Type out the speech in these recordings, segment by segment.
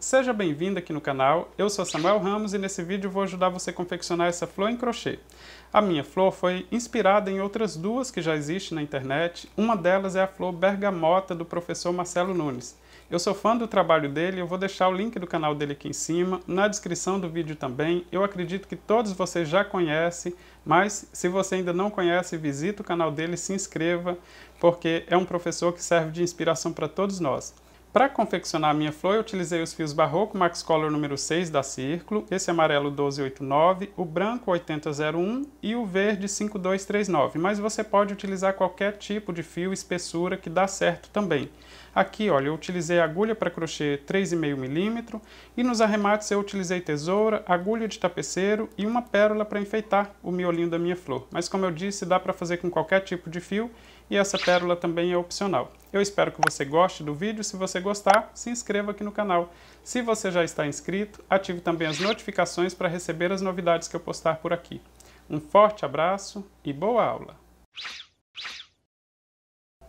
Seja bem-vindo aqui no canal, eu sou Samuel Ramos e nesse vídeo vou ajudar você a confeccionar essa flor em crochê. A minha flor foi inspirada em outras duas que já existem na internet, uma delas é a flor bergamota do professor Marcelo Nunes. Eu sou fã do trabalho dele, eu vou deixar o link do canal dele aqui em cima, na descrição do vídeo também. Eu acredito que todos vocês já conhecem, mas se você ainda não conhece, visita o canal dele, se inscreva, porque é um professor que serve de inspiração para todos nós. Para confeccionar a minha flor, eu utilizei os fios Barroco Max Color número 6 da Círculo, esse amarelo 1289, o branco 8001 e o verde 5239, mas você pode utilizar qualquer tipo de fio, espessura, que dá certo também. Aqui, olha, eu utilizei agulha para crochê 3,5 mm e nos arremates eu utilizei tesoura, agulha de tapeceiro e uma pérola para enfeitar o miolinho da minha flor. Mas como eu disse, dá para fazer com qualquer tipo de fio e essa pérola também é opcional. Eu espero que você goste do vídeo. Se você gostar, se inscreva aqui no canal. Se você já está inscrito, ative também as notificações para receber as novidades que eu postar por aqui. Um forte abraço e boa aula!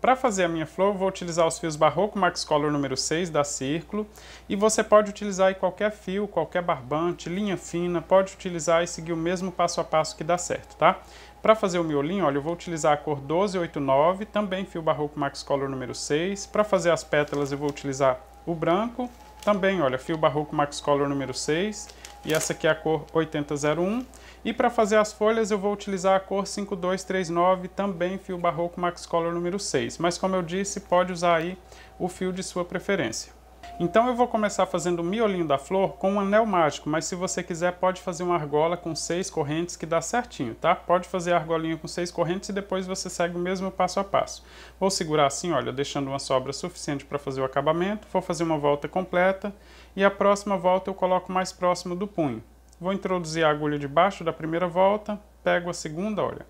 Para fazer a minha flor, vou utilizar os fios Barroco Max Color número 6 da Círculo e você pode utilizar qualquer fio, qualquer barbante, linha fina, pode utilizar e seguir o mesmo passo a passo que dá certo, tá? Para fazer o miolinho, olha, eu vou utilizar a cor 1289, também fio Barroco Max Color número 6. Para fazer as pétalas eu vou utilizar o branco, também, olha, fio Barroco Max Color número 6 e essa aqui é a cor 8001. E para fazer as folhas eu vou utilizar a cor 5239, também fio Barroco Max Color número 6. Mas como eu disse, pode usar aí o fio de sua preferência. Então eu vou começar fazendo o miolinho da flor com um anel mágico, mas se você quiser pode fazer uma argola com seis correntes que dá certinho, tá? Pode fazer a argolinha com seis correntes e depois você segue o mesmo passo a passo. Vou segurar assim, olha, deixando uma sobra suficiente para fazer o acabamento, vou fazer uma volta completa e a próxima volta eu coloco mais próximo do punho. Vou introduzir a agulha debaixo da primeira volta, pego a segunda, olha,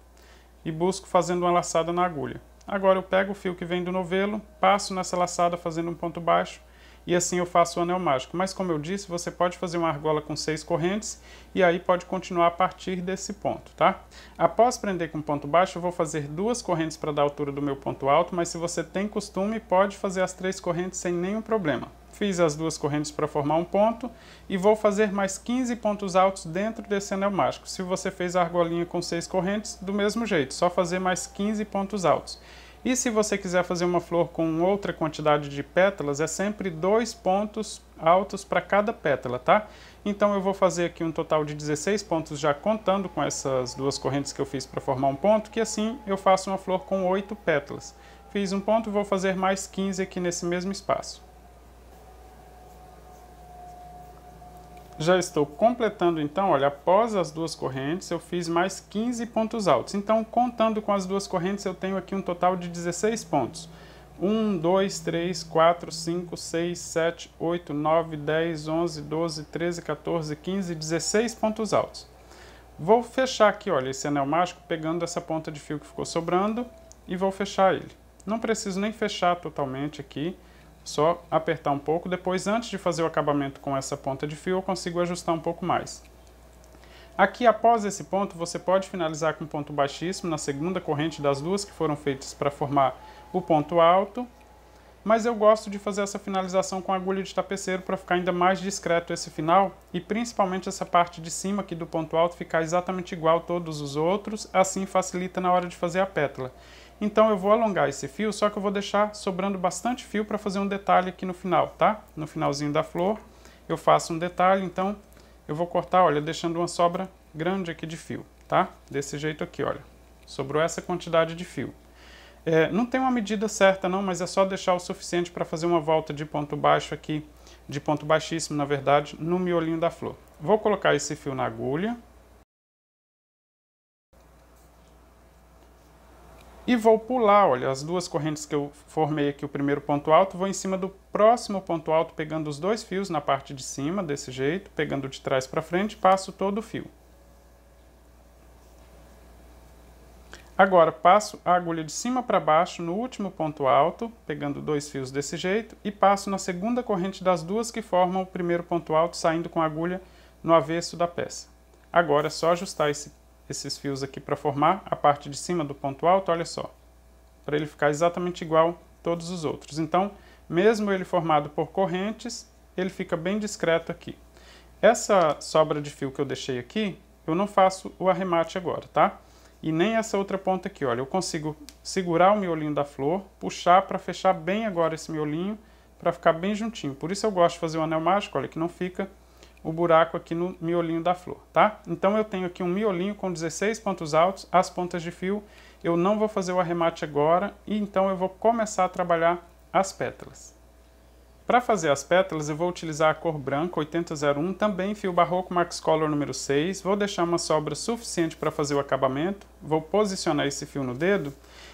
e busco fazendo uma laçada na agulha. Agora eu pego o fio que vem do novelo, passo nessa laçada fazendo um ponto baixo e assim eu faço o anel mágico. Mas como eu disse, você pode fazer uma argola com seis correntes e aí pode continuar a partir desse ponto, tá? Após prender com ponto baixo, eu vou fazer duas correntes para dar a altura do meu ponto alto, mas se você tem costume, pode fazer as três correntes sem nenhum problema. Fiz as duas correntes para formar um ponto e vou fazer mais 15 pontos altos dentro desse anel mágico. Se você fez a argolinha com seis correntes, do mesmo jeito, só fazer mais 15 pontos altos. E se você quiser fazer uma flor com outra quantidade de pétalas, é sempre dois pontos altos para cada pétala, tá? Então eu vou fazer aqui um total de 16 pontos já contando com essas duas correntes que eu fiz para formar um ponto, que assim eu faço uma flor com oito pétalas. Fiz um ponto, vou fazer mais 15 aqui nesse mesmo espaço. Já estou completando então, olha, após as duas correntes eu fiz mais 15 pontos altos. Então, contando com as duas correntes, eu tenho aqui um total de 16 pontos. 1, 2, 3, 4, 5, 6, 7, 8, 9, 10, 11, 12, 13, 14, 15, 16 pontos altos. Vou fechar aqui, olha, esse anel mágico pegando essa ponta de fio que ficou sobrando e vou fechar ele. Não preciso nem fechar totalmente aqui, só apertar um pouco, depois antes de fazer o acabamento com essa ponta de fio eu consigo ajustar um pouco mais. Aqui após esse ponto você pode finalizar com ponto baixíssimo na segunda corrente das duas que foram feitas para formar o ponto alto, mas eu gosto de fazer essa finalização com agulha de tapeceiro para ficar ainda mais discreto esse final e principalmente essa parte de cima aqui do ponto alto ficar exatamente igual a todos os outros, assim facilita na hora de fazer a pétala. Então eu vou alongar esse fio, só que eu vou deixar sobrando bastante fio para fazer um detalhe aqui no final, tá? No finalzinho da flor eu faço um detalhe, então eu vou cortar, olha, deixando uma sobra grande aqui de fio, tá? Desse jeito aqui, olha. Sobrou essa quantidade de fio. É, não tem uma medida certa não, mas é só deixar o suficiente para fazer uma volta de ponto baixo aqui, de ponto baixíssimo, na verdade, no miolinho da flor. Vou colocar esse fio na agulha, E vou pular, olha, as duas correntes que eu formei aqui, o primeiro ponto alto, vou em cima do próximo ponto alto, pegando os dois fios na parte de cima, desse jeito, pegando de trás para frente, passo todo o fio. Agora, passo a agulha de cima para baixo no último ponto alto, pegando dois fios desse jeito, e passo na segunda corrente das duas que formam o primeiro ponto alto, saindo com a agulha no avesso da peça. Agora é só ajustar esse esses fios aqui para formar a parte de cima do ponto alto, olha só, para ele ficar exatamente igual a todos os outros. Então, mesmo ele formado por correntes, ele fica bem discreto aqui. Essa sobra de fio que eu deixei aqui, eu não faço o arremate agora, tá? E nem essa outra ponta aqui, olha, eu consigo segurar o miolinho da flor, puxar para fechar bem agora esse miolinho, para ficar bem juntinho. Por isso eu gosto de fazer o anel mágico, olha, que não fica o buraco aqui no miolinho da flor, tá? Então eu tenho aqui um miolinho com 16 pontos altos, as pontas de fio, eu não vou fazer o arremate agora, e então eu vou começar a trabalhar as pétalas. Para fazer as pétalas, eu vou utilizar a cor branca 8001, também fio barroco Max Color número 6. Vou deixar uma sobra suficiente para fazer o acabamento. Vou posicionar esse fio no dedo.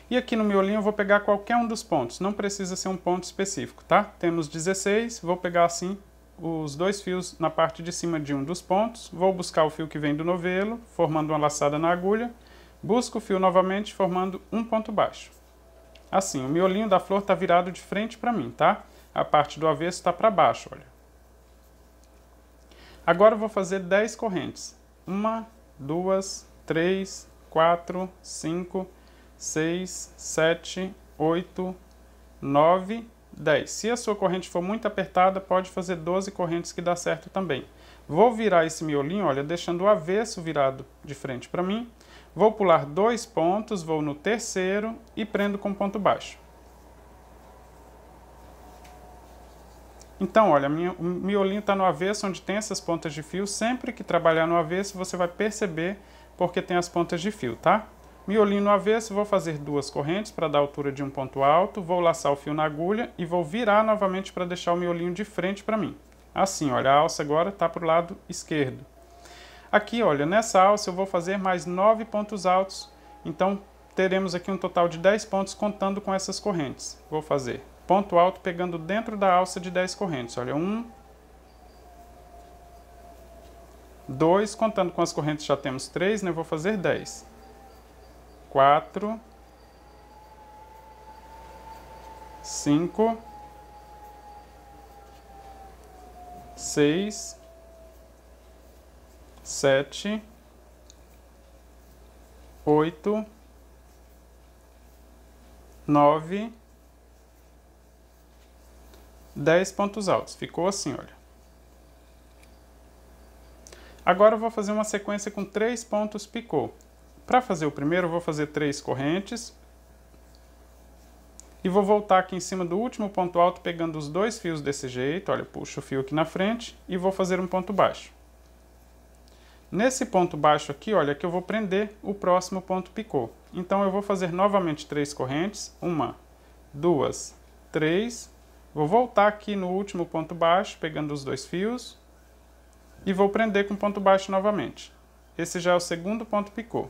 E aqui no miolinho eu vou pegar qualquer um dos pontos, não precisa ser um ponto específico, tá? Temos 16, vou pegar assim os dois fios na parte de cima de um dos pontos, vou buscar o fio que vem do novelo, formando uma laçada na agulha, busco o fio novamente, formando um ponto baixo. Assim, o miolinho da flor está virado de frente para mim, tá? A parte do avesso está para baixo, olha. Agora eu vou fazer 10 correntes. Uma, duas, três, quatro, cinco, seis, sete, oito, nove 10. Se a sua corrente for muito apertada, pode fazer 12 correntes que dá certo também. Vou virar esse miolinho, olha, deixando o avesso virado de frente para mim. Vou pular dois pontos, vou no terceiro e prendo com ponto baixo. Então, olha, o miolinho está no avesso, onde tem essas pontas de fio. Sempre que trabalhar no avesso, você vai perceber porque tem as pontas de fio, tá? Miolinho no avesso, vou fazer duas correntes para dar altura de um ponto alto, vou laçar o fio na agulha e vou virar novamente para deixar o miolinho de frente para mim. Assim, olha, a alça agora está para o lado esquerdo. Aqui, olha, nessa alça eu vou fazer mais nove pontos altos, então teremos aqui um total de 10 pontos contando com essas correntes. Vou fazer ponto alto pegando dentro da alça de 10 correntes. Olha, um, dois, contando com as correntes já temos três, né? Vou fazer 10 quatro, cinco, seis, sete, oito, nove, dez pontos altos. Ficou assim, olha. Agora eu vou fazer uma sequência com três pontos picô. Para fazer o primeiro, eu vou fazer três correntes. E vou voltar aqui em cima do último ponto alto, pegando os dois fios desse jeito. Olha, puxo o fio aqui na frente e vou fazer um ponto baixo. Nesse ponto baixo aqui, olha, que eu vou prender o próximo ponto picô. Então, eu vou fazer novamente três correntes. Uma, duas, três. Vou voltar aqui no último ponto baixo, pegando os dois fios. E vou prender com ponto baixo novamente. Esse já é o segundo ponto picô.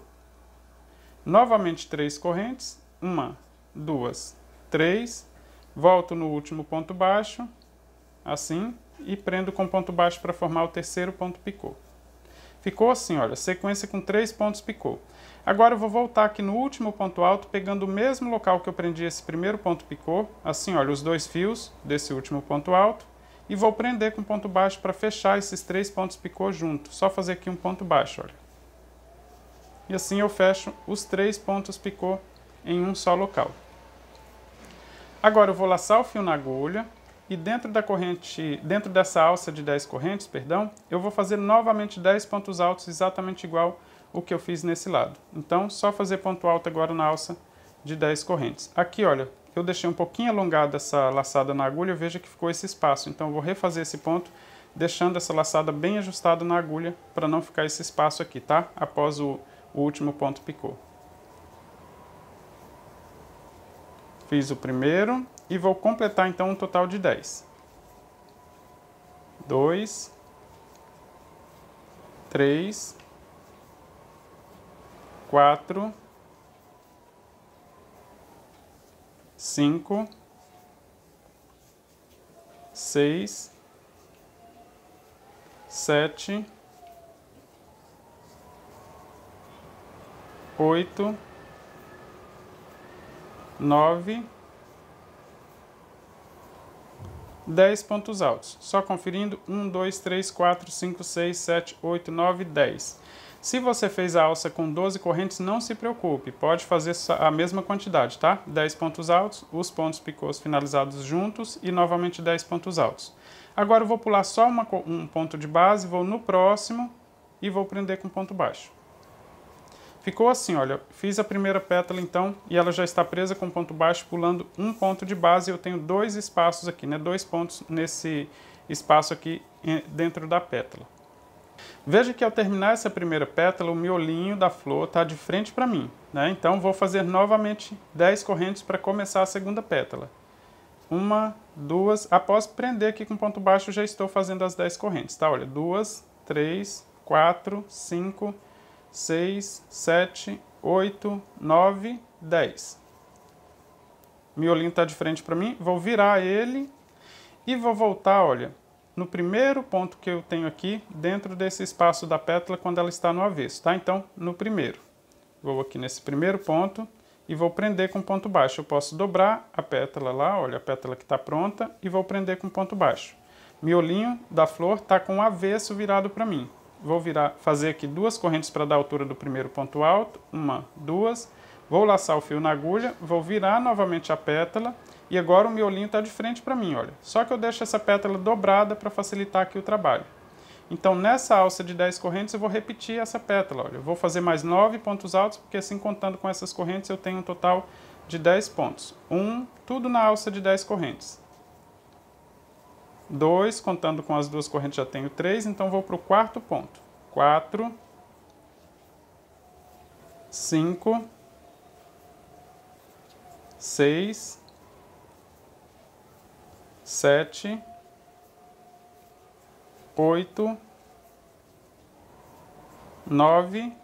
Novamente três correntes, uma, duas, três, volto no último ponto baixo, assim, e prendo com ponto baixo para formar o terceiro ponto picô. Ficou assim, olha, sequência com três pontos picô. Agora eu vou voltar aqui no último ponto alto, pegando o mesmo local que eu prendi esse primeiro ponto picô, assim, olha, os dois fios desse último ponto alto, e vou prender com ponto baixo para fechar esses três pontos picô junto. Só fazer aqui um ponto baixo, olha. E assim eu fecho os três pontos picô em um só local. Agora eu vou laçar o fio na agulha e dentro da corrente, dentro dessa alça de 10 correntes, perdão, eu vou fazer novamente 10 pontos altos exatamente igual o que eu fiz nesse lado. Então, só fazer ponto alto agora na alça de 10 correntes. Aqui, olha, eu deixei um pouquinho alongada essa laçada na agulha, veja que ficou esse espaço. Então, eu vou refazer esse ponto, deixando essa laçada bem ajustada na agulha, para não ficar esse espaço aqui, tá? Após o, o último ponto picô. Fiz o primeiro e vou completar então um total de 10. 2, 3, 4, 5, 6, 7, oito, nove, dez pontos altos. Só conferindo, um, dois, três, quatro, cinco, seis, sete, oito, nove, dez. Se você fez a alça com 12 correntes, não se preocupe, pode fazer a mesma quantidade, tá? 10 pontos altos, os pontos picôs finalizados juntos e novamente 10 pontos altos. Agora eu vou pular só uma, um ponto de base, vou no próximo e vou prender com ponto baixo. Ficou assim, olha, fiz a primeira pétala então e ela já está presa com ponto baixo pulando um ponto de base. Eu tenho dois espaços aqui, né? Dois pontos nesse espaço aqui dentro da pétala. Veja que ao terminar essa primeira pétala, o miolinho da flor está de frente para mim. Né? Então, vou fazer novamente 10 correntes para começar a segunda pétala. Uma, duas, após prender aqui com ponto baixo, já estou fazendo as 10 correntes, tá? Olha, duas, três, quatro, cinco, seis, sete, oito, nove, dez. Miolinho está de frente para mim, vou virar ele e vou voltar, olha, no primeiro ponto que eu tenho aqui, dentro desse espaço da pétala, quando ela está no avesso, tá? Então, no primeiro. Vou aqui nesse primeiro ponto e vou prender com ponto baixo. Eu posso dobrar a pétala lá, olha a pétala que está pronta, e vou prender com ponto baixo. Miolinho da flor está com o avesso virado para mim. Vou virar, fazer aqui duas correntes para dar altura do primeiro ponto alto, uma, duas. Vou laçar o fio na agulha, vou virar novamente a pétala e agora o miolinho está de frente para mim, olha. Só que eu deixo essa pétala dobrada para facilitar aqui o trabalho. Então, nessa alça de 10 correntes, eu vou repetir essa pétala. Olha. Eu vou fazer mais 9 pontos altos, porque assim, contando com essas correntes, eu tenho um total de 10 pontos. 1, um, tudo na alça de 10 correntes. 2, contando com as duas correntes, já tenho 3, então vou para o quarto ponto. 4, 5, 6, sete, oito, nove,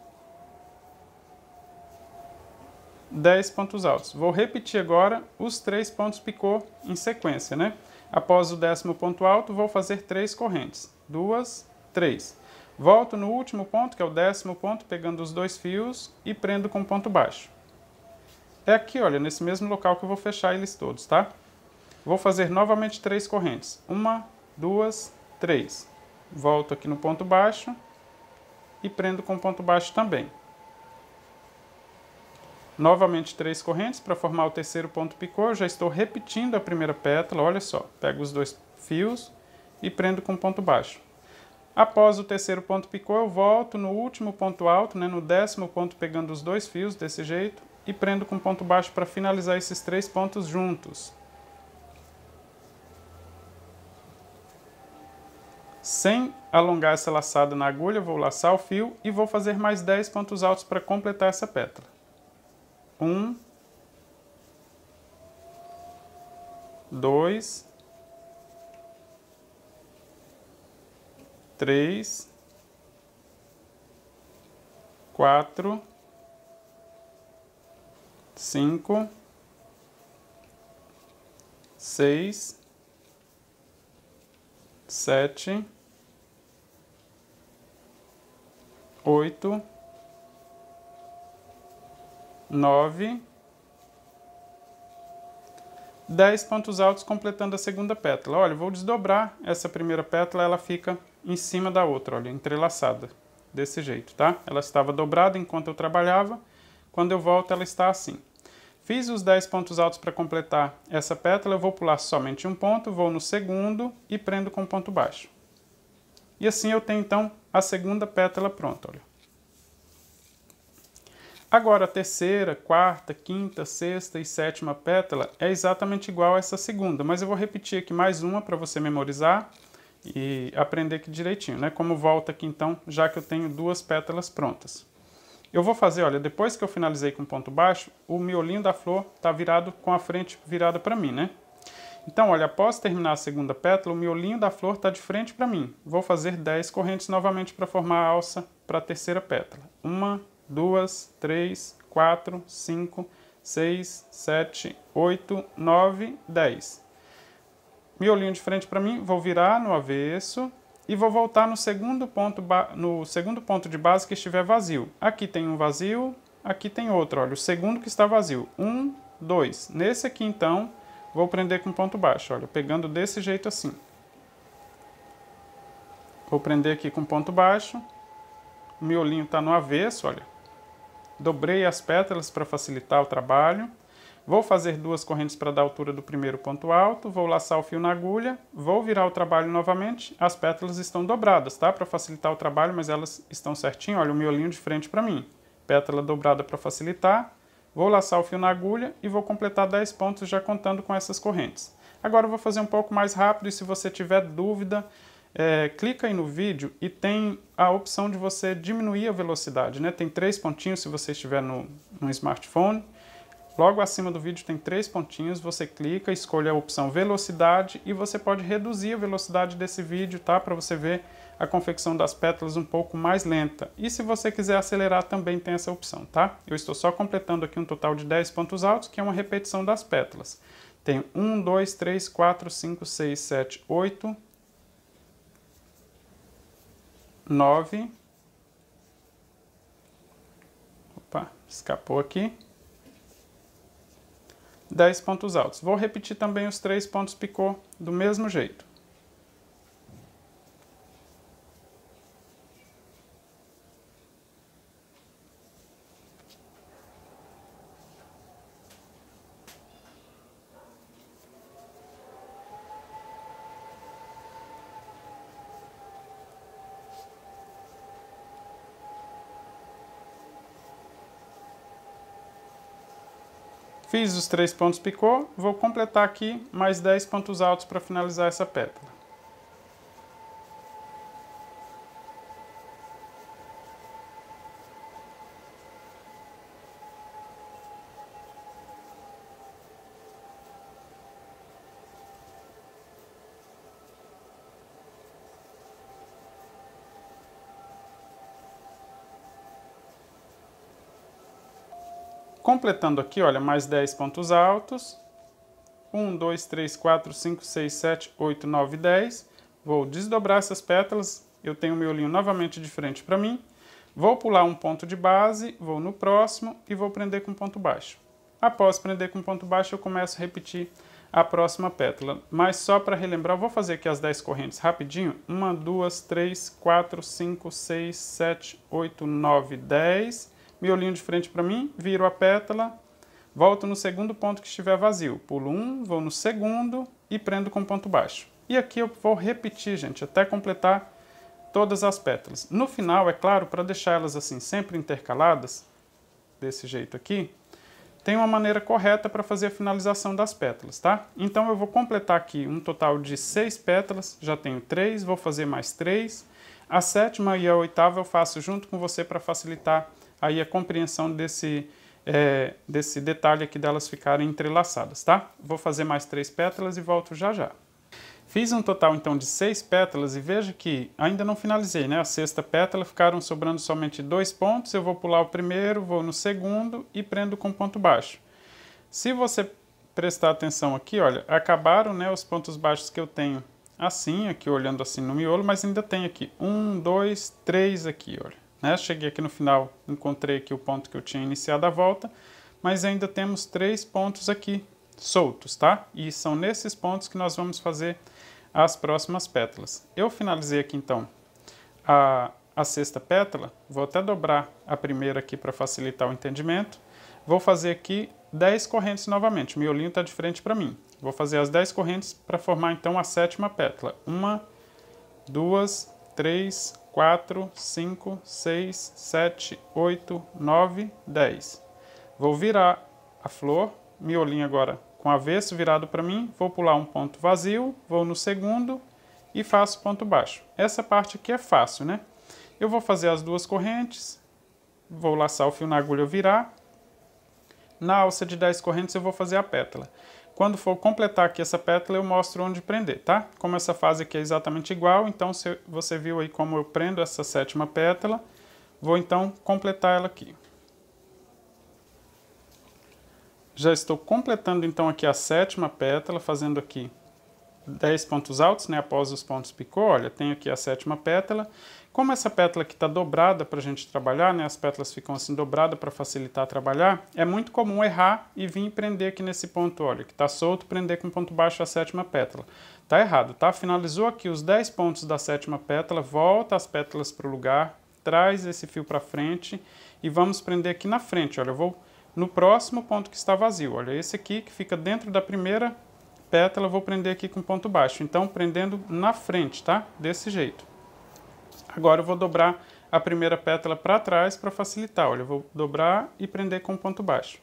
dez pontos altos. Vou repetir agora os três pontos picô em sequência, né? Após o décimo ponto alto, vou fazer três correntes. Duas, três. Volto no último ponto, que é o décimo ponto, pegando os dois fios e prendo com ponto baixo. É aqui, olha, nesse mesmo local que eu vou fechar eles todos, tá? Vou fazer novamente três correntes. Uma, duas, três. Volto aqui no ponto baixo e prendo com ponto baixo também. Novamente três correntes para formar o terceiro ponto picô. Eu já estou repetindo a primeira pétala, olha só. Pego os dois fios e prendo com ponto baixo. Após o terceiro ponto picô, eu volto no último ponto alto, né, no décimo ponto, pegando os dois fios desse jeito e prendo com ponto baixo para finalizar esses três pontos juntos. Sem alongar essa laçada na agulha, vou laçar o fio e vou fazer mais 10 pontos altos para completar essa pétala. Um, dois, três, quatro, cinco, seis, sete, oito, nove, dez pontos altos completando a segunda pétala. Olha, vou desdobrar essa primeira pétala, ela fica em cima da outra, olha, entrelaçada, desse jeito, tá? Ela estava dobrada enquanto eu trabalhava, quando eu volto ela está assim. Fiz os 10 pontos altos para completar essa pétala, eu vou pular somente um ponto, vou no segundo e prendo com ponto baixo. E assim eu tenho então a segunda pétala pronta, olha. Agora a terceira, quarta, quinta, sexta e sétima pétala é exatamente igual a essa segunda, mas eu vou repetir aqui mais uma para você memorizar e aprender aqui direitinho, né? Como volta aqui então, já que eu tenho duas pétalas prontas. Eu vou fazer, olha, depois que eu finalizei com ponto baixo, o miolinho da flor está virado com a frente virada para mim, né? Então, olha, após terminar a segunda pétala, o miolinho da flor está de frente para mim. Vou fazer 10 correntes novamente para formar a alça para a terceira pétala. Uma, duas, três, quatro, cinco, seis, sete, oito, nove, dez. Miolinho de frente para mim, vou virar no avesso, e vou voltar no segundo ponto, no segundo ponto de base que estiver vazio. Aqui tem um vazio, aqui tem outro, olha, o segundo que está vazio. Um, dois. Nesse aqui, então, vou prender com ponto baixo, olha, pegando desse jeito assim. Vou prender aqui com ponto baixo. O miolinho está no avesso, olha. Dobrei as pétalas para facilitar o trabalho. Vou fazer duas correntes para dar altura do primeiro ponto alto, vou laçar o fio na agulha, vou virar o trabalho novamente, as pétalas estão dobradas, tá? Para facilitar o trabalho, mas elas estão certinho, olha o miolinho de frente para mim. Pétala dobrada para facilitar, vou laçar o fio na agulha e vou completar 10 pontos já contando com essas correntes. Agora eu vou fazer um pouco mais rápido e se você tiver dúvida, é, clica aí no vídeo e tem a opção de você diminuir a velocidade, né? Tem três pontinhos se você estiver no, no smartphone. Logo acima do vídeo tem três pontinhos, você clica, escolhe a opção velocidade e você pode reduzir a velocidade desse vídeo, tá? Para você ver a confecção das pétalas um pouco mais lenta. E se você quiser acelerar também tem essa opção, tá? Eu estou só completando aqui um total de 10 pontos altos, que é uma repetição das pétalas. Tem 1, 2, 3, 4, 5, 6, 7, 8, 9. Opa, escapou aqui. 10 pontos altos. Vou repetir também os três pontos picô do mesmo jeito. Fiz os três pontos picô, vou completar aqui mais 10 pontos altos para finalizar essa pétala. Completando aqui, olha, mais 10 pontos altos. 1, 2, 3, 4, 5, 6, 7, 8, 9, 10. Vou desdobrar essas pétalas. Eu tenho o miolinho novamente de frente para mim. Vou pular um ponto de base, vou no próximo e vou prender com ponto baixo. Após prender com ponto baixo, eu começo a repetir a próxima pétala. Mas só para relembrar, vou fazer aqui as 10 correntes rapidinho. 1, 2, 3, 4, 5, 6, 7, 8, 9, 10 miolinho de frente para mim, viro a pétala, volto no segundo ponto que estiver vazio, pulo um, vou no segundo e prendo com ponto baixo. E aqui eu vou repetir, gente, até completar todas as pétalas. No final, é claro, para deixar elas assim sempre intercaladas, desse jeito aqui, tem uma maneira correta para fazer a finalização das pétalas, tá? Então eu vou completar aqui um total de seis pétalas, já tenho três, vou fazer mais três. A sétima e a oitava eu faço junto com você para facilitar aí a compreensão desse, é, desse detalhe aqui delas ficarem entrelaçadas, tá? Vou fazer mais três pétalas e volto já já. Fiz um total então de seis pétalas e veja que ainda não finalizei, né? A sexta pétala ficaram sobrando somente dois pontos, eu vou pular o primeiro, vou no segundo e prendo com ponto baixo. Se você prestar atenção aqui, olha, acabaram né, os pontos baixos que eu tenho assim, aqui olhando assim no miolo, mas ainda tem aqui um, dois, três aqui, olha. Né? Cheguei aqui no final, encontrei aqui o ponto que eu tinha iniciado a volta, mas ainda temos três pontos aqui soltos, tá? E são nesses pontos que nós vamos fazer as próximas pétalas. Eu finalizei aqui então a, a sexta pétala, vou até dobrar a primeira aqui para facilitar o entendimento. Vou fazer aqui 10 correntes novamente, o miolinho está de frente para mim. Vou fazer as 10 correntes para formar então a sétima pétala. Uma, duas, três, 4, 5, 6, 7, 8, 9, 10. Vou virar a flor, miolinho agora com avesso virado para mim, vou pular um ponto vazio, vou no segundo e faço ponto baixo. Essa parte aqui é fácil, né? Eu vou fazer as duas correntes, vou laçar o fio na agulha virar. Na alça de 10 correntes eu vou fazer a pétala. Quando for completar aqui essa pétala, eu mostro onde prender, tá? Como essa fase aqui é exatamente igual, então você viu aí como eu prendo essa sétima pétala, vou então completar ela aqui. Já estou completando então aqui a sétima pétala, fazendo aqui 10 pontos altos, né, após os pontos picô, olha, tenho aqui a sétima pétala. Como essa pétala aqui está dobrada para a gente trabalhar, né, as pétalas ficam assim dobradas para facilitar trabalhar, é muito comum errar e vir prender aqui nesse ponto, olha, que está solto, prender com ponto baixo a sétima pétala. Tá errado, tá? Finalizou aqui os 10 pontos da sétima pétala, volta as pétalas para o lugar, traz esse fio para frente e vamos prender aqui na frente, olha, eu vou no próximo ponto que está vazio. Olha, esse aqui que fica dentro da primeira pétala, vou prender aqui com ponto baixo. Então, prendendo na frente, tá? Desse jeito. Agora eu vou dobrar a primeira pétala para trás para facilitar. Olha, eu vou dobrar e prender com ponto baixo.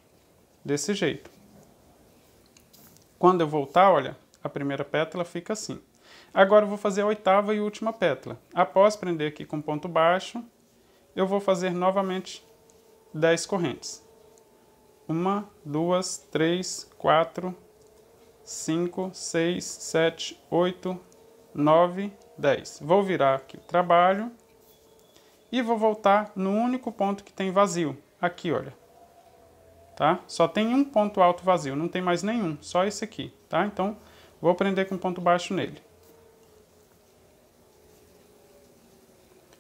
Desse jeito. Quando eu voltar, olha, a primeira pétala fica assim. Agora eu vou fazer a oitava e última pétala. Após prender aqui com ponto baixo, eu vou fazer novamente 10 correntes. Uma, duas, três, quatro, cinco, seis, sete, oito, nove, dez. Vou virar aqui o trabalho e vou voltar no único ponto que tem vazio. Aqui, olha. Tá? Só tem um ponto alto vazio, não tem mais nenhum, só esse aqui, tá? Então, vou prender com ponto baixo nele.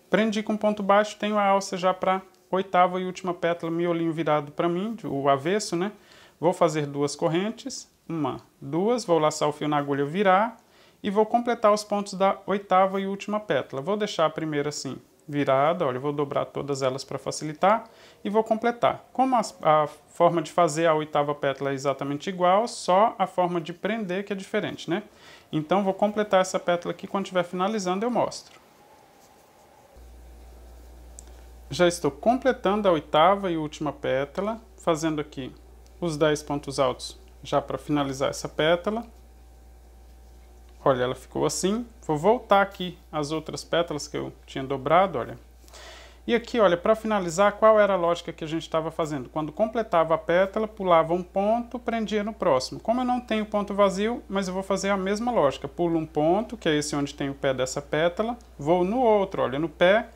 Prendi com ponto baixo, tenho a alça já para oitava e última pétala, miolinho virado para mim, o avesso, né? Vou fazer duas correntes, uma, duas, vou laçar o fio na agulha, virar e vou completar os pontos da oitava e última pétala. Vou deixar a primeira assim, virada, olha, vou dobrar todas elas para facilitar e vou completar. Como a, a, forma de fazer a oitava pétala é exatamente igual, só a forma de prender que é diferente, né? Então, vou completar essa pétala aqui, quando estiver finalizando eu mostro. Já estou completando a oitava e última pétala, fazendo aqui os 10 pontos altos já para finalizar essa pétala. Olha, ela ficou assim. Vou voltar aqui as outras pétalas que eu tinha dobrado, olha. E aqui, olha, para finalizar, qual era a lógica que a gente estava fazendo? Quando completava a pétala, pulava um ponto, prendia no próximo. Como eu não tenho ponto vazio, mas eu vou fazer a mesma lógica. Pulo um ponto, que é esse onde tem o pé dessa pétala, vou no outro, olha, no pé.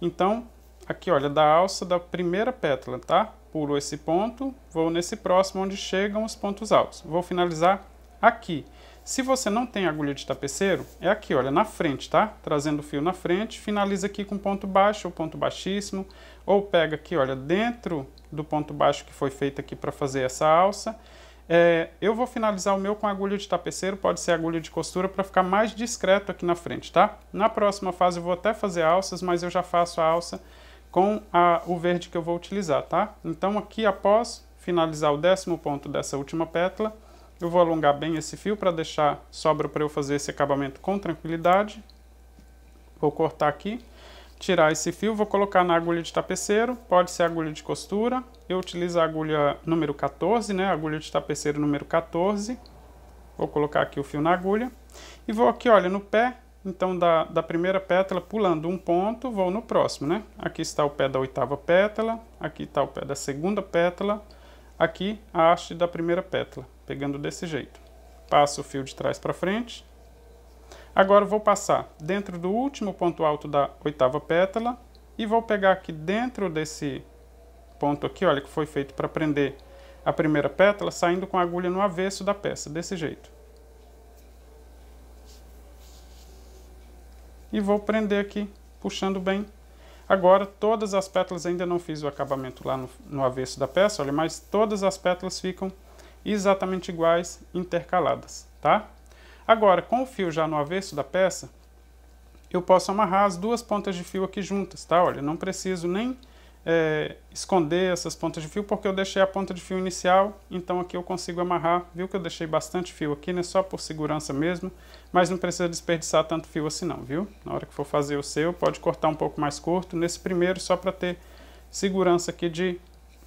Então, aqui, olha, da alça da primeira pétala, tá? Pulo esse ponto, vou nesse próximo onde chegam os pontos altos. Vou finalizar aqui. Se você não tem agulha de tapeceiro, é aqui, olha, na frente, tá? Trazendo o fio na frente, finaliza aqui com ponto baixo ou ponto baixíssimo, ou pega aqui, olha, dentro do ponto baixo que foi feito aqui para fazer essa alça. É, eu vou finalizar o meu com agulha de tapeceiro, pode ser agulha de costura, para ficar mais discreto aqui na frente, tá? Na próxima fase eu vou até fazer alças, mas eu já faço a alça com a, o verde que eu vou utilizar, tá? Então aqui após finalizar o décimo ponto dessa última pétala, eu vou alongar bem esse fio para deixar sobra para eu fazer esse acabamento com tranquilidade. Vou cortar aqui, tirar esse fio, vou colocar na agulha de tapeceiro, pode ser agulha de costura. Eu utilizo a agulha número 14, né? Agulha de tapeceiro número 14. Vou colocar aqui o fio na agulha. E vou aqui, olha, no pé então, da, da primeira pétala, pulando um ponto, vou no próximo, né? Aqui está o pé da oitava pétala, aqui está o pé da segunda pétala, aqui a haste da primeira pétala, pegando desse jeito. Passo o fio de trás para frente. Agora vou passar dentro do último ponto alto da oitava pétala e vou pegar aqui dentro desse ponto aqui, olha, que foi feito para prender a primeira pétala, saindo com a agulha no avesso da peça, desse jeito. e vou prender aqui, puxando bem. Agora, todas as pétalas, ainda não fiz o acabamento lá no, no avesso da peça, olha, mas todas as pétalas ficam exatamente iguais, intercaladas, tá? Agora, com o fio já no avesso da peça, eu posso amarrar as duas pontas de fio aqui juntas, tá? Olha, não preciso nem é, esconder essas pontas de fio porque eu deixei a ponta de fio inicial, então aqui eu consigo amarrar, viu que eu deixei bastante fio aqui, né, só por segurança mesmo, mas não precisa desperdiçar tanto fio assim não, viu? Na hora que for fazer o seu, pode cortar um pouco mais curto, nesse primeiro só para ter segurança aqui de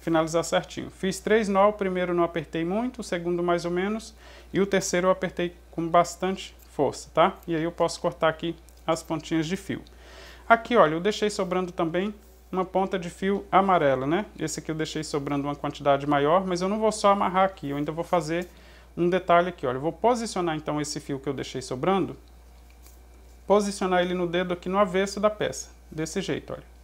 finalizar certinho. Fiz três nó, o primeiro não apertei muito, o segundo mais ou menos, e o terceiro eu apertei com bastante força, tá? E aí eu posso cortar aqui as pontinhas de fio. Aqui, olha, eu deixei sobrando também uma ponta de fio amarela, né? Esse aqui eu deixei sobrando uma quantidade maior, mas eu não vou só amarrar aqui, eu ainda vou fazer um detalhe aqui, olha. Eu vou posicionar então esse fio que eu deixei sobrando, posicionar ele no dedo aqui no avesso da peça, desse jeito, olha.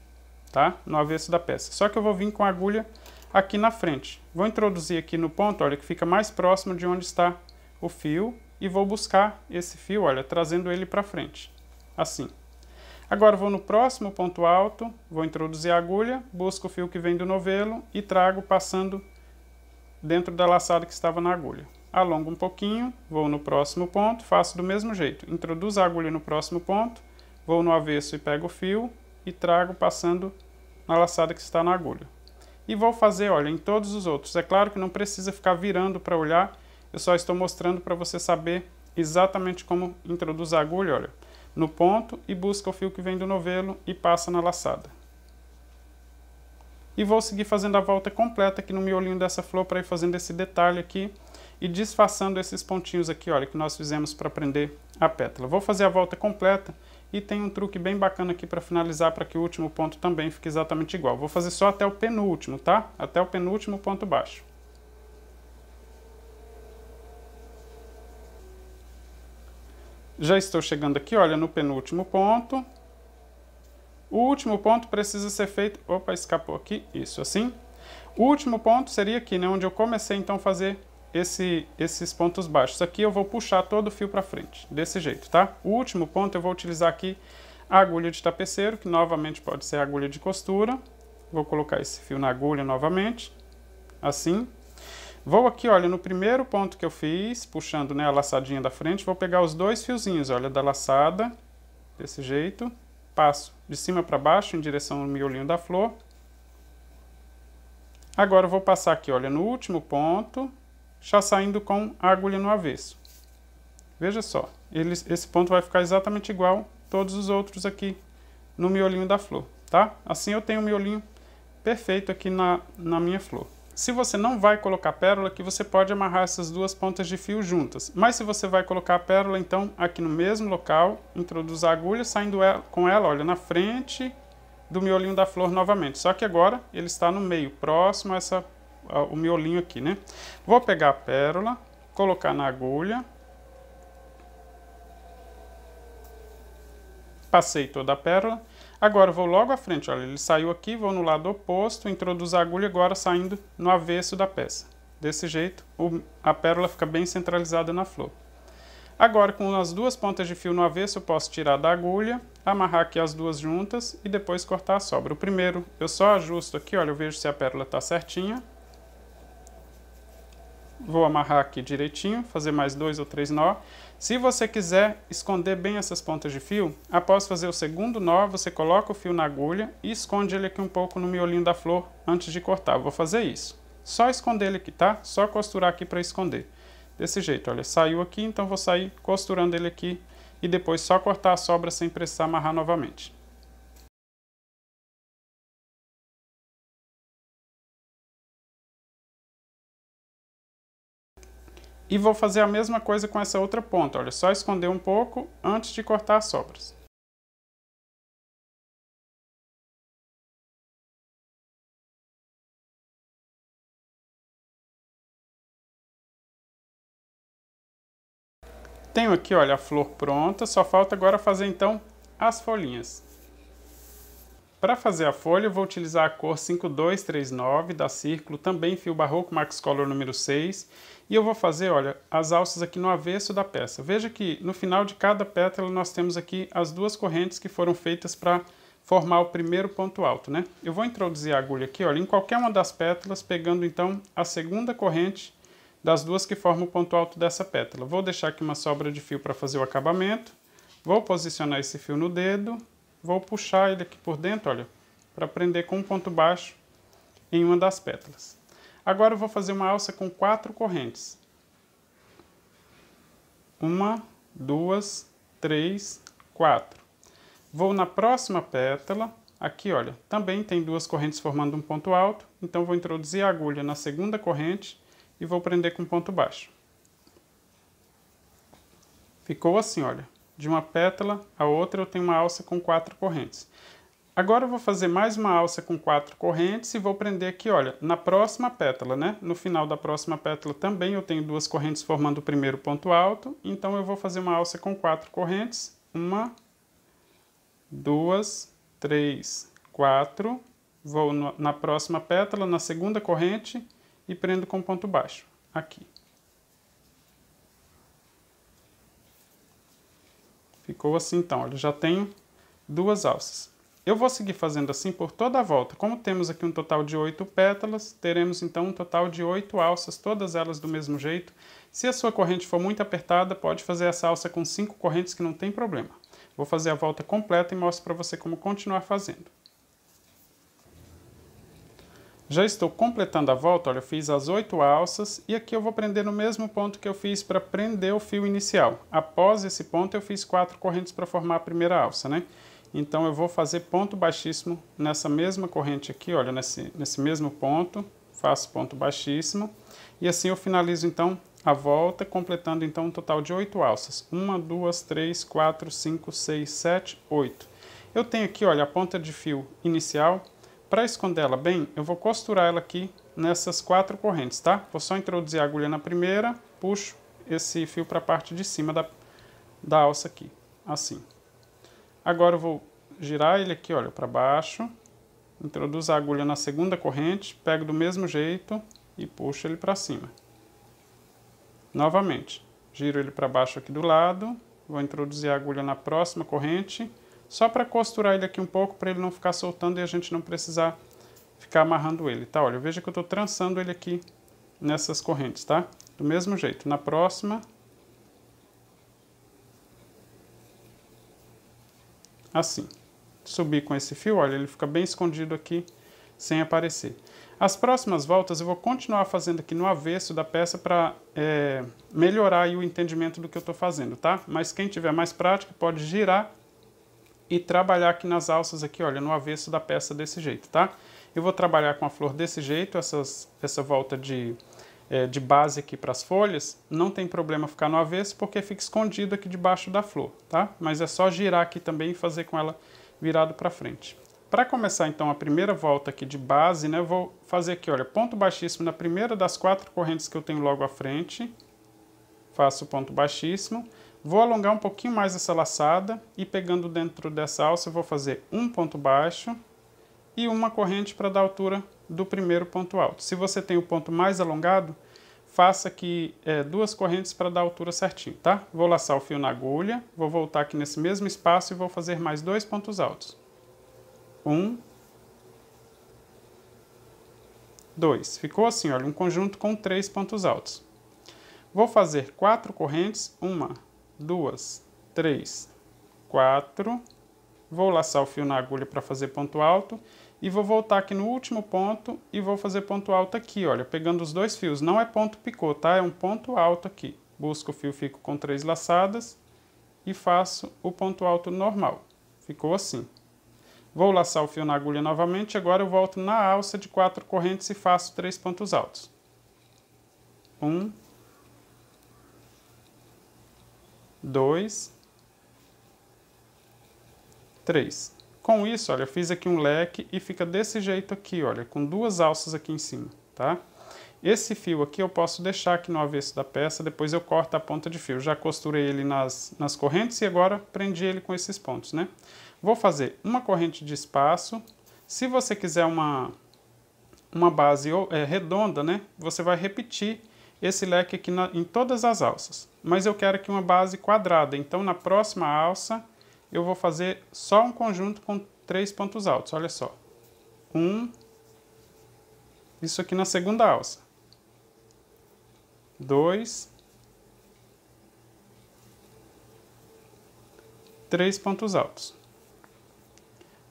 Tá? No avesso da peça. Só que eu vou vir com a agulha aqui na frente. Vou introduzir aqui no ponto, olha, que fica mais próximo de onde está o fio e vou buscar esse fio, olha, trazendo ele para frente, assim. Agora vou no próximo ponto alto, vou introduzir a agulha, busco o fio que vem do novelo e trago passando dentro da laçada que estava na agulha. Alongo um pouquinho, vou no próximo ponto, faço do mesmo jeito. Introduzo a agulha no próximo ponto, vou no avesso e pego o fio e trago passando na laçada que está na agulha. E vou fazer, olha, em todos os outros. É claro que não precisa ficar virando para olhar, eu só estou mostrando para você saber exatamente como introduz a agulha, olha, no ponto e busca o fio que vem do novelo e passa na laçada. E vou seguir fazendo a volta completa aqui no miolinho dessa flor para ir fazendo esse detalhe aqui e disfarçando esses pontinhos aqui, olha, que nós fizemos para prender a pétala. Vou fazer a volta completa e tem um truque bem bacana aqui para finalizar para que o último ponto também fique exatamente igual. Vou fazer só até o penúltimo, tá? Até o penúltimo ponto baixo. Já estou chegando aqui, olha, no penúltimo ponto. O último ponto precisa ser feito... Opa, escapou aqui. Isso, assim. O último ponto seria aqui, né? Onde eu comecei, então, a fazer esse, esses pontos baixos. Aqui eu vou puxar todo o fio para frente, desse jeito, tá? O último ponto eu vou utilizar aqui a agulha de tapeceiro, que novamente pode ser agulha de costura. Vou colocar esse fio na agulha novamente, assim. Vou aqui, olha, no primeiro ponto que eu fiz, puxando né, a laçadinha da frente, vou pegar os dois fiozinhos, olha, da laçada, desse jeito. Passo de cima para baixo, em direção ao miolinho da flor. Agora eu vou passar aqui, olha, no último ponto, já saindo com a agulha no avesso. Veja só, ele, esse ponto vai ficar exatamente igual todos os outros aqui no miolinho da flor, tá? Assim eu tenho o miolinho perfeito aqui na, na minha flor. Se você não vai colocar pérola, aqui você pode amarrar essas duas pontas de fio juntas. Mas se você vai colocar a pérola, então aqui no mesmo local, introduz a agulha, saindo ela, com ela, olha, na frente do miolinho da flor novamente. Só que agora ele está no meio, próximo a essa o miolinho aqui, né? Vou pegar a pérola, colocar na agulha. Passei toda a pérola. Agora vou logo à frente, olha, ele saiu aqui, vou no lado oposto, introduzo a agulha agora saindo no avesso da peça. Desse jeito, o, a pérola fica bem centralizada na flor. Agora, com as duas pontas de fio no avesso, eu posso tirar da agulha, amarrar aqui as duas juntas e depois cortar a sobra. O primeiro, eu só ajusto aqui, olha, eu vejo se a pérola está certinha. Vou amarrar aqui direitinho, fazer mais dois ou três nó. Se você quiser esconder bem essas pontas de fio, após fazer o segundo nó, você coloca o fio na agulha e esconde ele aqui um pouco no miolinho da flor antes de cortar. vou fazer isso. Só esconder ele aqui, tá? Só costurar aqui para esconder. Desse jeito, olha, saiu aqui, então vou sair costurando ele aqui e depois só cortar a sobra sem precisar amarrar novamente. E vou fazer a mesma coisa com essa outra ponta, olha, só esconder um pouco antes de cortar as sobras. Tenho aqui, olha, a flor pronta, só falta agora fazer então as folhinhas. Para fazer a folha, eu vou utilizar a cor 5239 da Círculo, também fio barroco Max Color número 6. E eu vou fazer, olha, as alças aqui no avesso da peça. Veja que no final de cada pétala nós temos aqui as duas correntes que foram feitas para formar o primeiro ponto alto, né? Eu vou introduzir a agulha aqui, olha, em qualquer uma das pétalas, pegando então a segunda corrente das duas que formam o ponto alto dessa pétala. Vou deixar aqui uma sobra de fio para fazer o acabamento. Vou posicionar esse fio no dedo vou puxar ele aqui por dentro, olha, para prender com um ponto baixo em uma das pétalas. Agora eu vou fazer uma alça com quatro correntes. Uma, duas, três, quatro. Vou na próxima pétala, aqui olha, também tem duas correntes formando um ponto alto, então vou introduzir a agulha na segunda corrente e vou prender com ponto baixo. Ficou assim, olha de uma pétala a outra eu tenho uma alça com quatro correntes. Agora eu vou fazer mais uma alça com quatro correntes e vou prender aqui, olha, na próxima pétala, né? No final da próxima pétala também eu tenho duas correntes formando o primeiro ponto alto, então eu vou fazer uma alça com quatro correntes. Uma, duas, três, quatro. Vou na próxima pétala, na segunda corrente e prendo com ponto baixo, aqui. Ficou assim então, olha, já tenho duas alças. Eu vou seguir fazendo assim por toda a volta. Como temos aqui um total de oito pétalas, teremos então um total de oito alças, todas elas do mesmo jeito. Se a sua corrente for muito apertada, pode fazer essa alça com cinco correntes que não tem problema. Vou fazer a volta completa e mostro para você como continuar fazendo. Já estou completando a volta, olha, eu fiz as oito alças e aqui eu vou prender no mesmo ponto que eu fiz para prender o fio inicial. Após esse ponto eu fiz quatro correntes para formar a primeira alça, né? Então eu vou fazer ponto baixíssimo nessa mesma corrente aqui, olha, nesse, nesse mesmo ponto, faço ponto baixíssimo e assim eu finalizo então a volta, completando então um total de oito alças. Uma, duas, três, quatro, cinco, seis, sete, oito. Eu tenho aqui, olha, a ponta de fio inicial, para esconder ela bem, eu vou costurar ela aqui nessas quatro correntes, tá? Vou só introduzir a agulha na primeira, puxo esse fio para a parte de cima da, da alça aqui, assim. Agora eu vou girar ele aqui, olha, para baixo, introduzo a agulha na segunda corrente, pego do mesmo jeito e puxo ele para cima. Novamente, giro ele para baixo aqui do lado, vou introduzir a agulha na próxima corrente, só para costurar ele aqui um pouco, para ele não ficar soltando e a gente não precisar ficar amarrando ele, tá? Olha, veja que eu estou trançando ele aqui nessas correntes, tá? Do mesmo jeito. Na próxima... Assim. Subir com esse fio, olha, ele fica bem escondido aqui, sem aparecer. As próximas voltas eu vou continuar fazendo aqui no avesso da peça para é, melhorar o entendimento do que eu estou fazendo, tá? Mas quem tiver mais prática pode girar e trabalhar aqui nas alças aqui, olha, no avesso da peça desse jeito, tá? Eu vou trabalhar com a flor desse jeito, essas, essa volta de, é, de base aqui para as folhas, não tem problema ficar no avesso porque fica escondido aqui debaixo da flor, tá? Mas é só girar aqui também e fazer com ela virado para frente. Para começar então a primeira volta aqui de base, né, eu vou fazer aqui, olha, ponto baixíssimo na primeira das quatro correntes que eu tenho logo à frente, faço ponto baixíssimo, Vou alongar um pouquinho mais essa laçada e pegando dentro dessa alça eu vou fazer um ponto baixo e uma corrente para dar altura do primeiro ponto alto. Se você tem o ponto mais alongado, faça aqui é, duas correntes para dar altura certinho, tá? Vou laçar o fio na agulha, vou voltar aqui nesse mesmo espaço e vou fazer mais dois pontos altos. Um, dois. Ficou assim, olha, um conjunto com três pontos altos. Vou fazer quatro correntes, uma, duas, três, quatro. Vou laçar o fio na agulha para fazer ponto alto e vou voltar aqui no último ponto e vou fazer ponto alto aqui, olha, pegando os dois fios. Não é ponto picô, tá? É um ponto alto aqui. Busco o fio, fico com três laçadas e faço o ponto alto normal. Ficou assim. Vou laçar o fio na agulha novamente, agora eu volto na alça de quatro correntes e faço três pontos altos. Um, dois, três. Com isso, olha, eu fiz aqui um leque e fica desse jeito aqui, olha, com duas alças aqui em cima, tá? Esse fio aqui eu posso deixar aqui no avesso da peça, depois eu corto a ponta de fio. Já costurei ele nas, nas correntes e agora prendi ele com esses pontos, né? Vou fazer uma corrente de espaço. Se você quiser uma, uma base é, redonda, né? Você vai repetir esse leque aqui na, em todas as alças. Mas eu quero aqui uma base quadrada, então na próxima alça eu vou fazer só um conjunto com três pontos altos, olha só. Um, isso aqui na segunda alça. Dois, três pontos altos.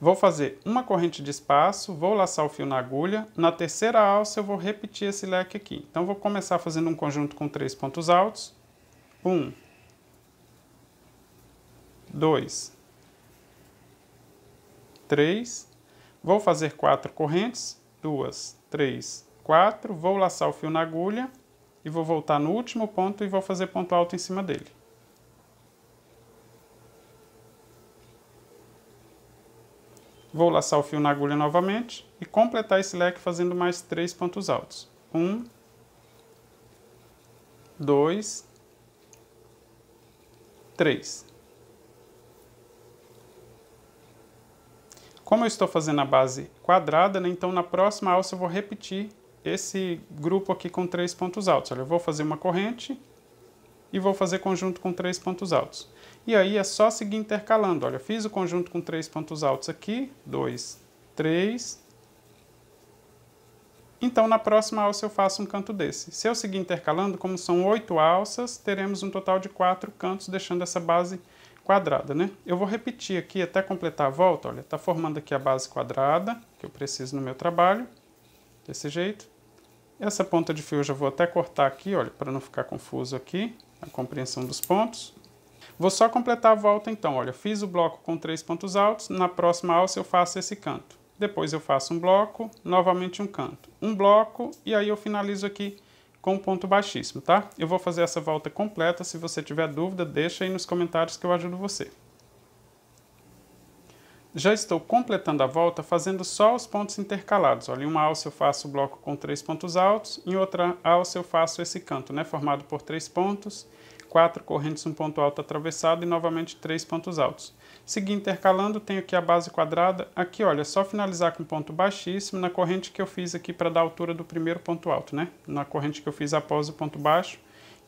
Vou fazer uma corrente de espaço, vou laçar o fio na agulha. Na terceira alça eu vou repetir esse leque aqui. Então vou começar fazendo um conjunto com três pontos altos. Um, dois, três. Vou fazer quatro correntes, duas, três, quatro. Vou laçar o fio na agulha e vou voltar no último ponto e vou fazer ponto alto em cima dele. Vou laçar o fio na agulha novamente e completar esse leque fazendo mais três pontos altos. Um, dois, três. Como eu estou fazendo a base quadrada, né, então na próxima alça eu vou repetir esse grupo aqui com três pontos altos. Olha, eu vou fazer uma corrente e vou fazer conjunto com três pontos altos. E aí é só seguir intercalando. Olha, fiz o conjunto com três pontos altos aqui, dois, três. Então, na próxima alça eu faço um canto desse. Se eu seguir intercalando, como são oito alças, teremos um total de quatro cantos, deixando essa base quadrada, né? Eu vou repetir aqui até completar a volta, olha, tá formando aqui a base quadrada, que eu preciso no meu trabalho. desse jeito. Essa ponta de fio eu já vou até cortar aqui, olha, para não ficar confuso aqui, a compreensão dos pontos. Vou só completar a volta então, olha, fiz o bloco com três pontos altos, na próxima alça eu faço esse canto. Depois eu faço um bloco, novamente um canto, um bloco e aí eu finalizo aqui com ponto baixíssimo, tá? Eu vou fazer essa volta completa, se você tiver dúvida, deixa aí nos comentários que eu ajudo você. Já estou completando a volta fazendo só os pontos intercalados. Olha, em uma alça eu faço o bloco com três pontos altos, em outra alça eu faço esse canto, né, formado por três pontos, quatro correntes, um ponto alto atravessado e novamente três pontos altos. Segui intercalando, tenho aqui a base quadrada. Aqui, olha, é só finalizar com ponto baixíssimo na corrente que eu fiz aqui para dar a altura do primeiro ponto alto, né? Na corrente que eu fiz após o ponto baixo.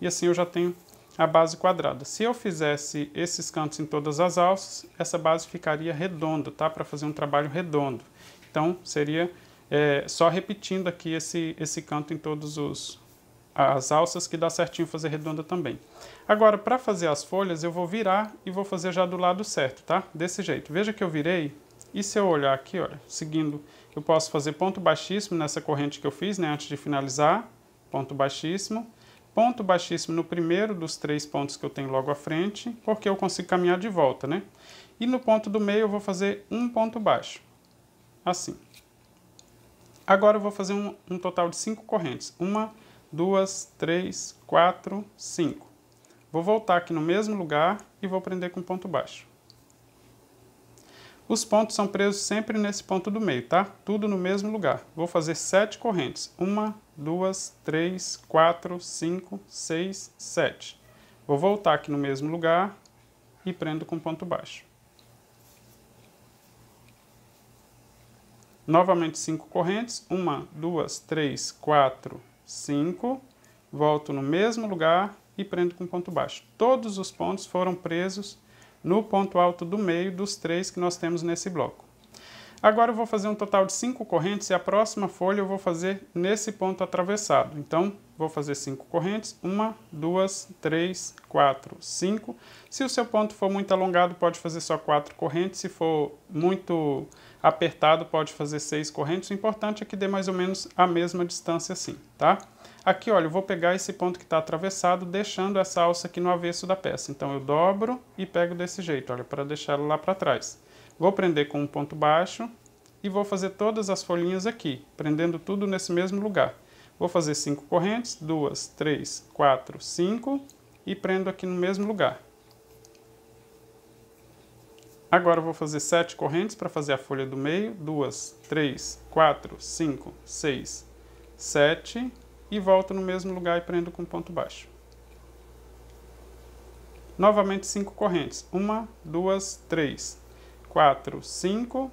E assim eu já tenho a base quadrada. Se eu fizesse esses cantos em todas as alças, essa base ficaria redonda, tá? Para fazer um trabalho redondo. Então, seria é, só repetindo aqui esse, esse canto em todos os as alças que dá certinho fazer redonda também. Agora, para fazer as folhas, eu vou virar e vou fazer já do lado certo, tá? Desse jeito. Veja que eu virei, e se eu olhar aqui, olha, seguindo, eu posso fazer ponto baixíssimo nessa corrente que eu fiz, né, antes de finalizar, ponto baixíssimo, ponto baixíssimo no primeiro dos três pontos que eu tenho logo à frente, porque eu consigo caminhar de volta, né? E no ponto do meio eu vou fazer um ponto baixo, assim. Agora eu vou fazer um, um total de cinco correntes. Uma, duas, três, quatro, cinco. Vou voltar aqui no mesmo lugar e vou prender com ponto baixo. Os pontos são presos sempre nesse ponto do meio, tá? Tudo no mesmo lugar. Vou fazer sete correntes. Uma, duas, três, quatro, cinco, seis, sete. Vou voltar aqui no mesmo lugar e prendo com ponto baixo. Novamente cinco correntes. Uma, duas, três, quatro, cinco. Volto no mesmo lugar e prendo com ponto baixo. Todos os pontos foram presos no ponto alto do meio dos três que nós temos nesse bloco. Agora eu vou fazer um total de cinco correntes e a próxima folha eu vou fazer nesse ponto atravessado. Então, vou fazer cinco correntes, uma, duas, três, quatro, cinco. Se o seu ponto for muito alongado, pode fazer só quatro correntes. Se for muito apertado, pode fazer seis correntes. O importante é que dê mais ou menos a mesma distância assim, tá? Aqui, olha, eu vou pegar esse ponto que está atravessado, deixando essa alça aqui no avesso da peça. Então, eu dobro e pego desse jeito, olha, para deixar ela lá para trás. Vou prender com um ponto baixo e vou fazer todas as folhinhas aqui, prendendo tudo nesse mesmo lugar. Vou fazer cinco correntes, duas, três, quatro, cinco e prendo aqui no mesmo lugar. Agora vou fazer sete correntes para fazer a folha do meio, duas, três, quatro, cinco, seis, sete e volto no mesmo lugar e prendo com ponto baixo. Novamente cinco correntes, uma, duas, três, 4, 5,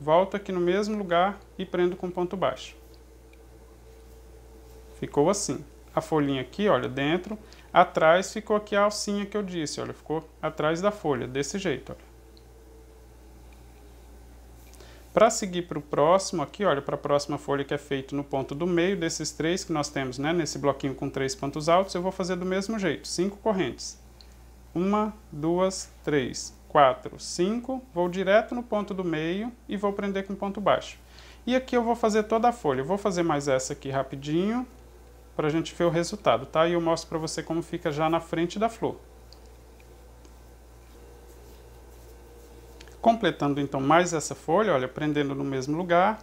volto aqui no mesmo lugar e prendo com ponto baixo. Ficou assim. A folhinha aqui, olha, dentro. Atrás ficou aqui a alcinha que eu disse, olha, ficou atrás da folha, desse jeito, olha. Para seguir para o próximo aqui, olha, para a próxima folha que é feito no ponto do meio desses três que nós temos, né, nesse bloquinho com três pontos altos, eu vou fazer do mesmo jeito, cinco correntes. Uma, duas, três, 4, 5, vou direto no ponto do meio e vou prender com ponto baixo. E aqui eu vou fazer toda a folha. Eu vou fazer mais essa aqui rapidinho, para a gente ver o resultado, tá? E eu mostro para você como fica já na frente da flor. Completando então mais essa folha, olha, prendendo no mesmo lugar.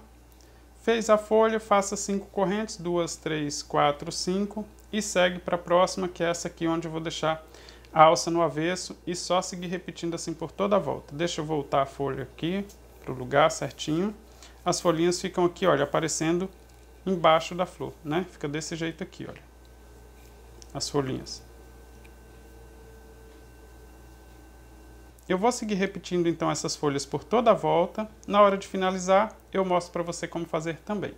Fez a folha, faça cinco correntes, duas, três, quatro, cinco e segue para a próxima, que é essa aqui onde eu vou deixar alça no avesso e só seguir repetindo assim por toda a volta. Deixa eu voltar a folha aqui para o lugar certinho. As folhinhas ficam aqui, olha, aparecendo embaixo da flor, né? Fica desse jeito aqui, olha. As folhinhas. Eu vou seguir repetindo então essas folhas por toda a volta. Na hora de finalizar, eu mostro para você como fazer também.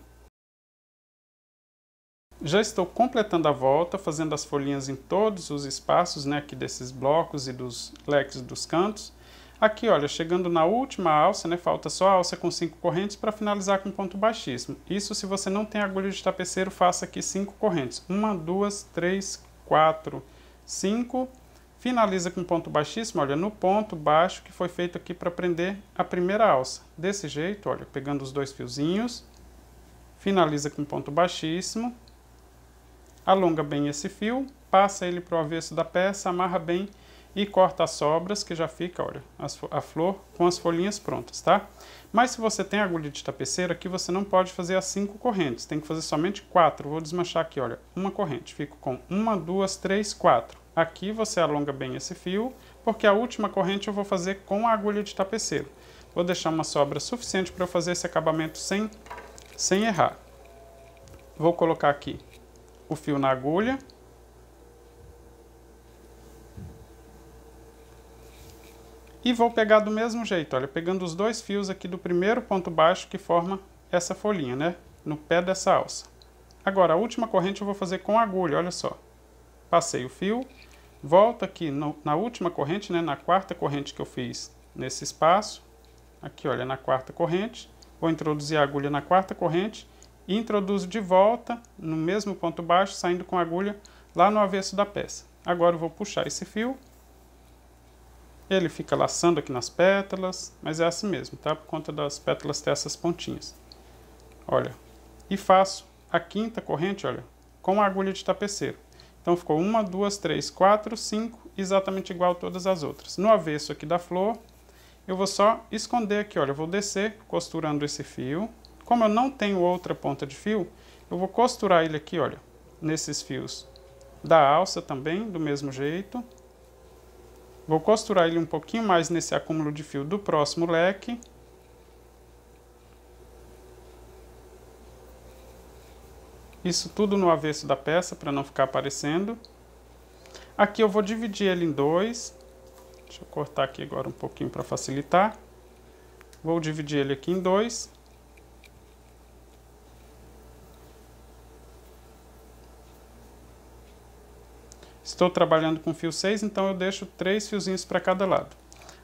Já estou completando a volta, fazendo as folhinhas em todos os espaços né, aqui desses blocos e dos leques dos cantos. Aqui, olha, chegando na última alça, né, falta só a alça com cinco correntes para finalizar com ponto baixíssimo. Isso se você não tem agulha de tapeceiro, faça aqui cinco correntes. Uma, duas, três, quatro, cinco. Finaliza com ponto baixíssimo, olha, no ponto baixo que foi feito aqui para prender a primeira alça. Desse jeito, olha, pegando os dois fiozinhos, finaliza com ponto baixíssimo, alonga bem esse fio, passa ele para o avesso da peça, amarra bem e corta as sobras, que já fica, olha, a flor com as folhinhas prontas, tá? Mas se você tem agulha de tapeceira, aqui você não pode fazer as cinco correntes, tem que fazer somente quatro. Vou desmanchar aqui, olha, uma corrente, fico com uma, duas, três, quatro. Aqui você alonga bem esse fio, porque a última corrente eu vou fazer com a agulha de tapeceiro. Vou deixar uma sobra suficiente para eu fazer esse acabamento sem, sem errar. Vou colocar aqui o fio na agulha, E vou pegar do mesmo jeito, olha, pegando os dois fios aqui do primeiro ponto baixo que forma essa folhinha, né? No pé dessa alça. Agora, a última corrente eu vou fazer com agulha, olha só. Passei o fio, volto aqui no, na última corrente, né? Na quarta corrente que eu fiz nesse espaço. Aqui, olha, na quarta corrente. Vou introduzir a agulha na quarta corrente e introduzo de volta no mesmo ponto baixo, saindo com a agulha lá no avesso da peça. Agora eu vou puxar esse fio ele fica laçando aqui nas pétalas, mas é assim mesmo, tá? Por conta das pétalas ter essas pontinhas. Olha, e faço a quinta corrente, olha, com a agulha de tapeceiro. Então ficou uma, duas, três, quatro, cinco, exatamente igual a todas as outras. No avesso aqui da flor, eu vou só esconder aqui, olha, eu vou descer costurando esse fio. Como eu não tenho outra ponta de fio, eu vou costurar ele aqui, olha, nesses fios da alça também, do mesmo jeito. Vou costurar ele um pouquinho mais nesse acúmulo de fio do próximo leque. Isso tudo no avesso da peça para não ficar aparecendo. Aqui eu vou dividir ele em dois. Deixa eu cortar aqui agora um pouquinho para facilitar. Vou dividir ele aqui em dois. Estou trabalhando com fio 6, então eu deixo três fiozinhos para cada lado.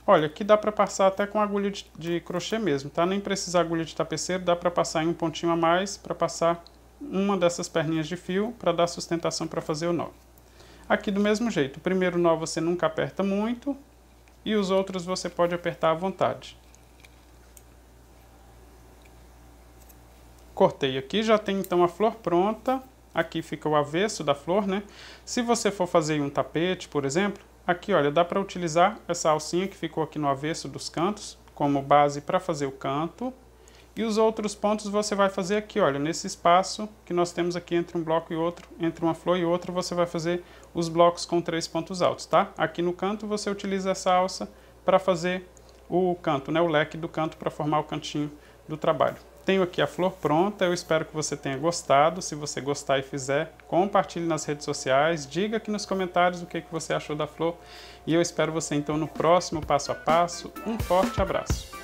Olha, aqui dá para passar até com agulha de, de, crochê mesmo, tá? Nem precisa agulha de tapeceiro, dá para passar em um pontinho a mais, para passar uma dessas perninhas de fio, para dar sustentação para fazer o nó. Aqui do mesmo jeito, o primeiro nó você nunca aperta muito, e os outros você pode apertar à vontade. Cortei aqui, já tem então a flor pronta, aqui fica o avesso da flor, né? Se você for fazer um tapete, por exemplo, aqui, olha, dá para utilizar essa alcinha que ficou aqui no avesso dos cantos, como base para fazer o canto. E os outros pontos você vai fazer aqui, olha, nesse espaço que nós temos aqui entre um bloco e outro, entre uma flor e outra, você vai fazer os blocos com três pontos altos, tá? Aqui no canto você utiliza essa alça para fazer o canto, né? O leque do canto para formar o cantinho do trabalho. Tenho aqui a flor pronta, eu espero que você tenha gostado. Se você gostar e fizer, compartilhe nas redes sociais, diga aqui nos comentários o que, que você achou da flor. E eu espero você então no próximo passo a passo. Um forte abraço!